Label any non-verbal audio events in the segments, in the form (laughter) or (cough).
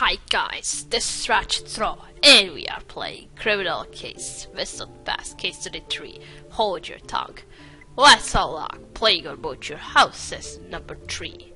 Hi guys, this is Ratchet CRO, and we are playing Criminal Case, Whistle Pass, Case 33, Hold Your Tongue. Let's unlock uh, Plague on Both Your Houses, number 3.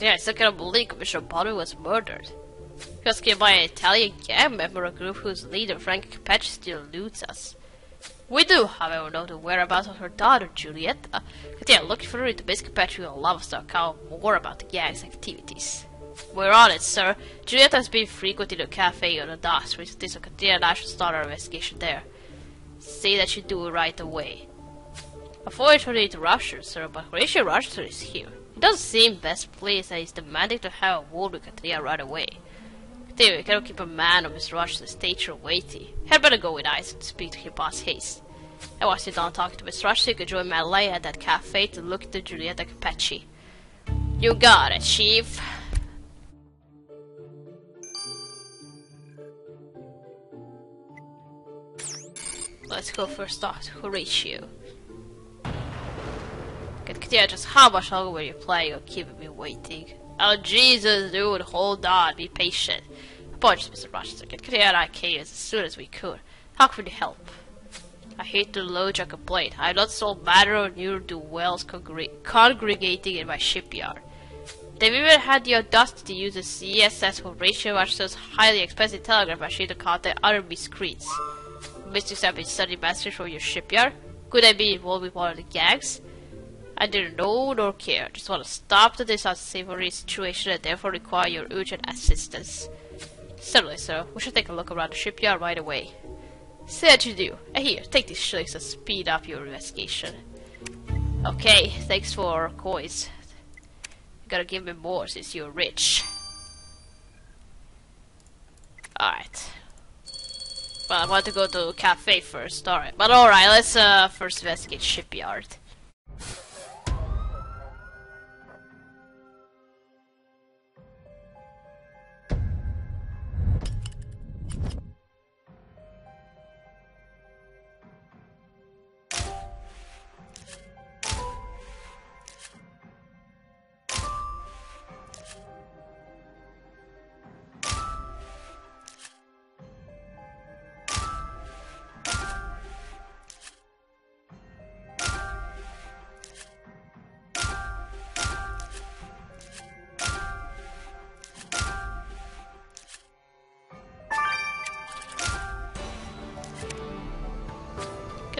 Yeah, I still cannot believe Commissioner Potter was murdered. He was killed by an Italian gang member, a group whose leader, Frank Capacci, still eludes us. We do, however, know the whereabouts of her daughter, Giulietta. Continue looking for her to Miss Capacci will allow us to account more about the gang's activities. We're on it, sir. Juliet has been frequenting the cafe on the docks recently, so Katrina and I should start our investigation there. Say that you do it right away. For the interruption, sir, but Horatio Rochester is here. It doesn't seem best place and he's demanding to have a word with Katrina right away. Katrina, we cannot keep a man of Mr. Rochester's stature waiting. Had better go with Ice to speak to him boss Hayes. I while you're done talking to Mr. Rochester, you join Madeleine at that cafe to look into Giulietta Capacci. You got it, Chief. Let's go first off to Horatio. Yeah, just how much longer will you play or keeping me waiting? Oh Jesus, dude, hold on, be patient. Apologies, Mr. Rochester. Get Katia and I came as soon as we could. How can we help? I hate to load your complaint. I'm not so matter near the whales congre congregating in my shipyard. They've even had the audacity to use the CSS Horatio Rochester's highly expensive telegraph machine to contact other miscreants. Mr. have been studying masters from your shipyard? Could I be involved with one of the gangs? I didn't know nor care. Just want to stop the unsavory situation and therefore require your urgent assistance. Certainly, sir. We should take a look around the shipyard right away. Say what you do. And here, take these shillings to speed up your investigation. Okay, thanks for coins. You gotta give me more since you're rich. Alright. Well, I want to go to cafe first. Alright, but alright, let's uh, first investigate shipyard.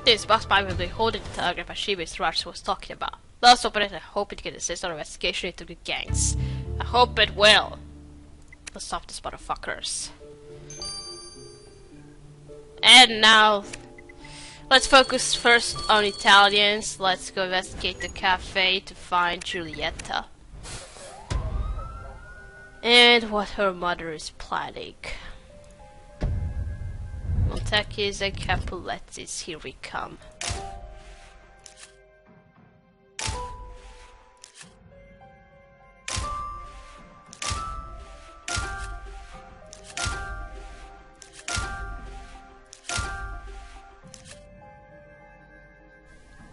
This box be holding the telegraph as Sheba's Rush was talking about. Let's open it and hope it can assist our investigation into the gangs. I hope it will. Let's stop these motherfuckers. And now, let's focus first on Italians. Let's go investigate the cafe to find Giulietta. And what her mother is planning. Montekis and Capulettis, here we come.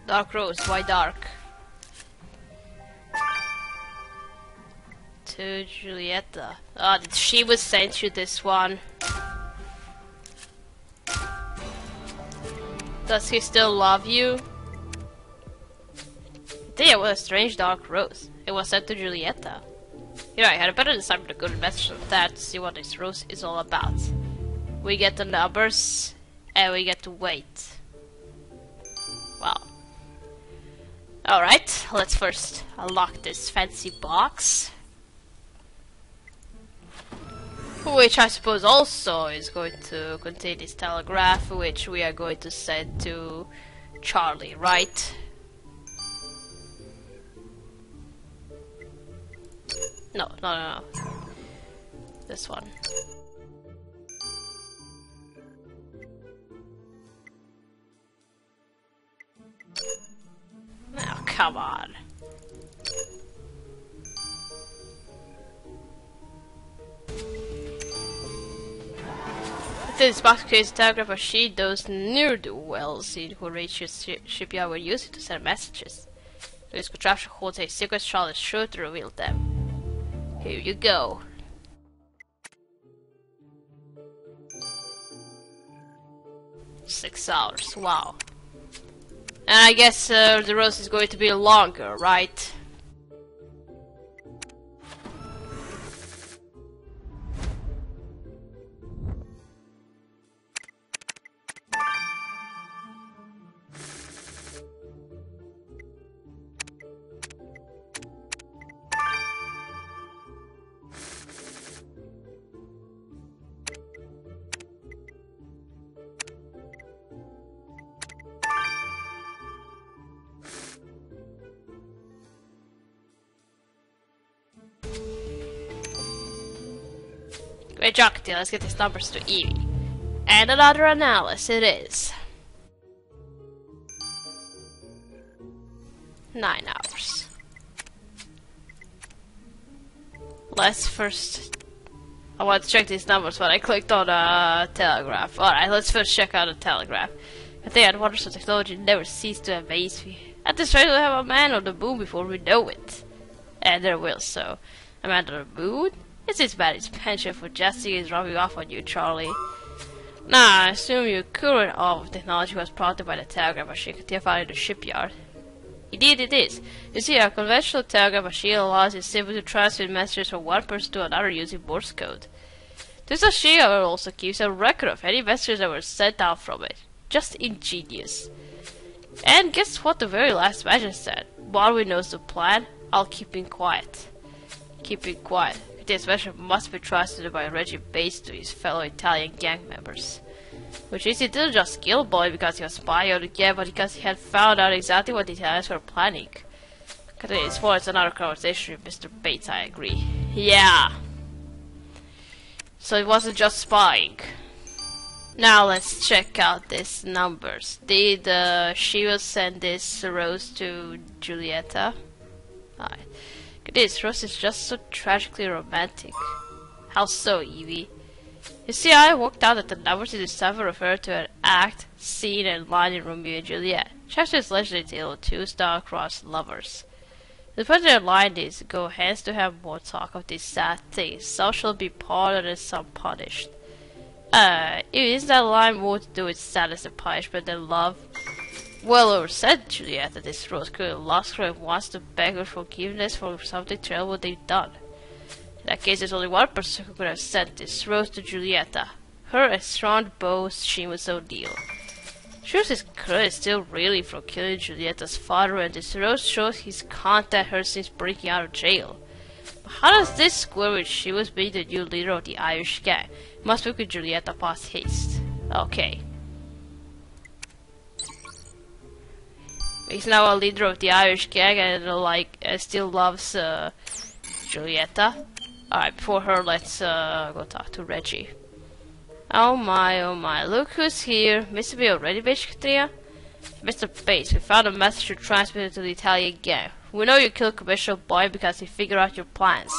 Dark Rose, why dark? To Giulietta. Ah, oh, she was sent you this one. Does he still love you? Damn, what a strange dark rose. It was sent to Giulietta. Here, I had a better decipher the good message of that to see what this rose is all about. We get the numbers, and we get to wait. Well. Alright, let's first unlock this fancy box. Which I suppose also is going to contain this telegraph, which we are going to send to Charlie, right? No, no, no, no. This one. Now, oh, come on. This box creates a diagram sheet those ne'er-do-wells who Horatio's sh shipyard were using to send messages. This contraption holds a secret shall is sure to reveal them. Here you go. Six hours, wow. And I guess uh, the rose is going to be longer, right? Job, Let's get these numbers to Evie. And another analysis it is. Nine hours. Let's first... I want to check these numbers, but I clicked on a uh, telegraph. Alright, let's first check out the telegraph. I think that wonders of technology never cease to amaze me. At this rate, we'll have a man on the moon before we know it. And there will, so. A man on the moon? It's as bad as pension for Jesse is rubbing off on you, Charlie. Nah, I assume your current of oh, technology was prompted by the telegraph machine you found in the shipyard. Indeed it is. You see, a conventional telegraph machine allows you simply to transmit messages from one person to another using Morse code. This machine, also keeps a record of any messages that were sent out from it. Just ingenious. And guess what the very last message said? Marvin knows the plan, I'll keep him quiet. Keep him quiet. This measure must be trusted by Reggie Bates to his fellow Italian gang members. Which is he didn't just kill Boy because he was spy on the gang, but because he had found out exactly what the Italians were planning. It's for another conversation with Mr. Bates, I agree. Yeah. So it wasn't just spying. Now let's check out these numbers. Did uh, Seamus send this rose to Giulietta? Alright. This Rose is just so tragically romantic. How so, Evie? You see, I worked out that the numbers in this time refer to an act, scene, and line in Romeo and Juliet. Shakespeare's legendary tale of two star-crossed lovers. The particular line is, go hence to have more talk of these sad things. Some shall be pardoned and some punished. Uh, is that line more to do with sadness and punishment than love? Well said Juliet that this rose could lost her and wants to beg her forgiveness for something terrible they've done. In that case, there's only one person who could have sent this rose to Giulietta. Her estranged beau, Seamus O'Neill. Shows his credit still really for killing Giulietta's father, and this rose shows he's contacted her since breaking out of jail. But how does this square with Seamus being the new leader of the Irish gang? Must be with Giulietta past haste. Okay. He's now a leader of the Irish gang and uh, like uh, still loves uh, Giulietta. Alright, before her, let's uh, go talk to Reggie. Oh my, oh my, look who's here. Mr. B already, Bishkatria? Mr. Bates, we found a message you transmitted to the Italian gang. We know you killed Commissioner Boy because he figured out your plans.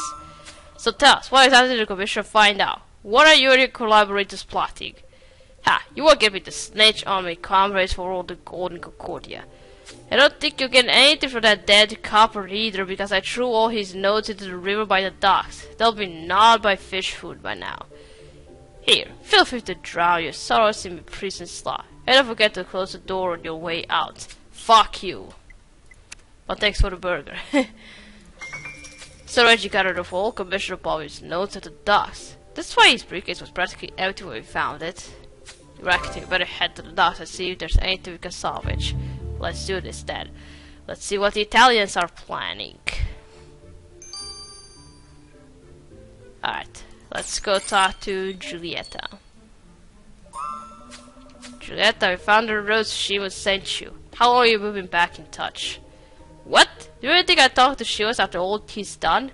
So tell us, what exactly did the Commissioner find out? What are you and your collaborators plotting? Ha, you won't get me to snitch on my comrades for all the Golden Concordia. I don't think you'll get anything from that dead copper either because I threw all his notes into the river by the docks. They'll be gnawed by fish food by now. Here, feel free to drown your sorrows in my prison slot. And don't forget to close the door on your way out. Fuck you. But thanks for the burger. (laughs) so Reggie gathered up all Commissioner Bobby's notes at the docks. That's why his briefcase was practically empty when we found it. You better head to the docks and see if there's anything we can salvage. Let's do this then. Let's see what the Italians are planning. Alright, let's go talk to Giulietta. Giulietta, we found the rose Seamus sent you. How long are you moving back in touch? What? Do you really think I talked to Seamus after all he's done?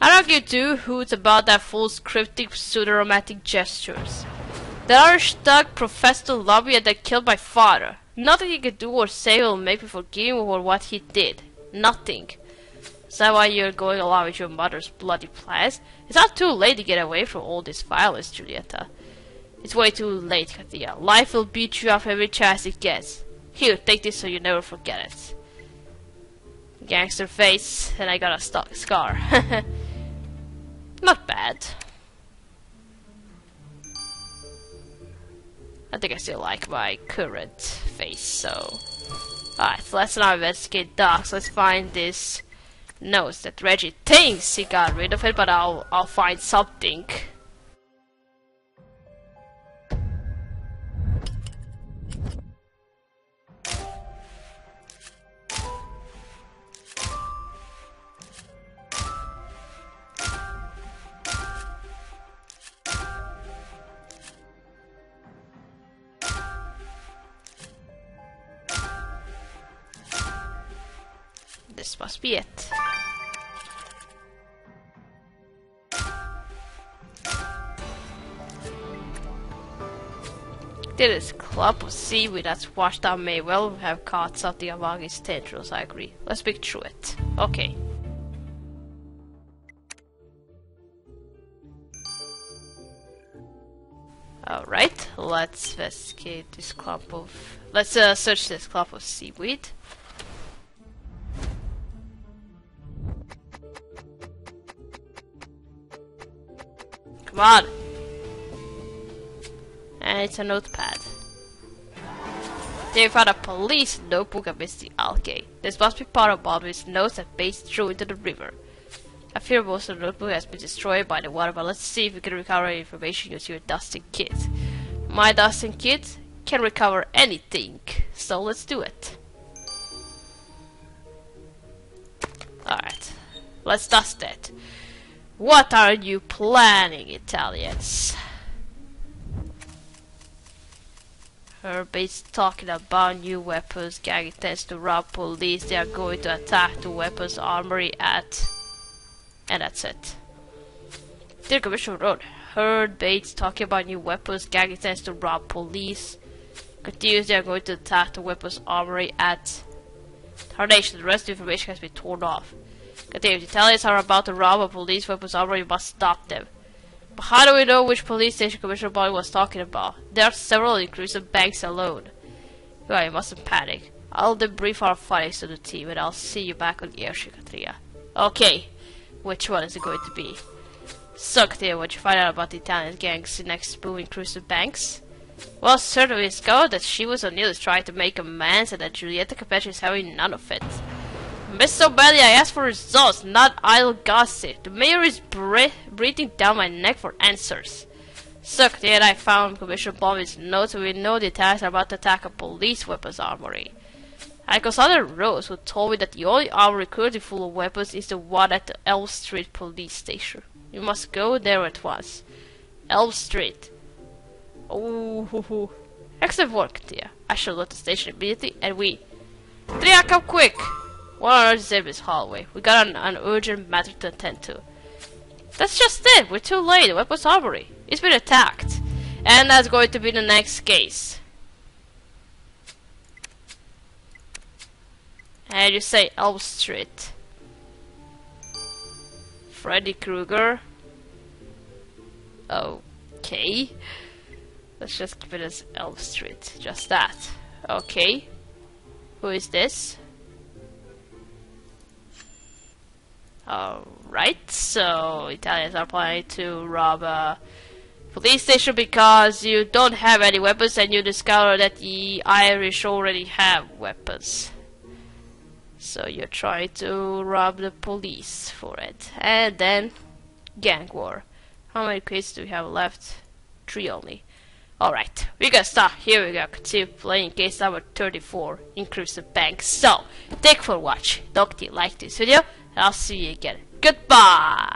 I don't give two hoots about that fool's cryptic pseudo-romantic gestures. The Irish thug professed to love me and then killed my father. Nothing he could do or say will make me forgive him for what he did. Nothing. Is that why you're going along with your mother's bloody plans? It's not too late to get away from all this violence, Giulietta. It's way too late, Katia. Life will beat you up every chance it gets. Here, take this so you never forget it. Gangster face, and I got a stock scar. (laughs) Not bad. I think I still like my current face, so... Alright, so let's now investigate dogs. Let's find this note that Reggie thinks he got rid of it, but I'll I'll find something. This must be it. This clump of seaweed that's washed down may well have caught something among its tendrils, I agree. Let's pick through it. Okay. Alright, let's investigate this clump of... Let's uh, search this clump of seaweed. Come on! And it's a notepad. They found a police notebook amidst the algae. This must be part of Baldwin's notes that Bates threw into the river. I fear most of the notebook has been destroyed by the water, but let's see if we can recover any information using your dusting kit. My dusting kit can recover anything, so let's do it. Alright, let's dust it. What are you planning, Italians? Herbate's talking about new weapons. Gang intends to rob police. They are going to attack the weapons armory at... And that's it. Dear Commissioner Road, heard Bates talking about new weapons. Gang intends to rob police. Continues they are going to attack the weapons armory at... Tarnation, the rest of the information has been torn off. The Italians are about to rob a police weapons armory. You must stop them. But how do we know which police station Commissioner Bobby was talking about? There are several in inclusive banks alone. Well, you mustn't panic. I'll debrief our findings to the team and I'll see you back on the airship, Katria. Okay, which one is it going to be? So, Katria, what you find out about the Italian gang's next booming inclusive banks? Well, certainly discovered that Seamus O'Neill trying to make amends and that Giulietta Capacci is having none of it. Miss O'Belly, I asked for results, not idle gossip. The mayor is bre breathing down my neck for answers. Sucked yet I found Commissioner Bobby's notes and we know the about to attack a police weapons armory. I consulted Rose, who told me that the only armory currently full of weapons is the one at the Elm Street police station. You must go there at once. Elm Street. Oh, (laughs) excellent work, dear. I shall load the station immediately, and we... Tria, come quick! What on earth is in this hallway? We got an, an urgent matter to attend to. That's just it. We're too late. The weapons armory. It's been attacked. And that's going to be the next case. And you say Elm Street. Freddy Krueger. Okay. Let's just keep it as Elm Street. Just that. Okay. Who is this? Alright, so Italians are planning to rob a police station because you don't have any weapons and you discover that the Irish already have weapons. So you're trying to rob the police for it. And then gang war. How many quiz do we have left? Three only. Alright, we gotta start. Here we go. Continue playing case number 34, Inclusive Bank. So, thank for watching. Don't you like this video? I'll see you again. Goodbye.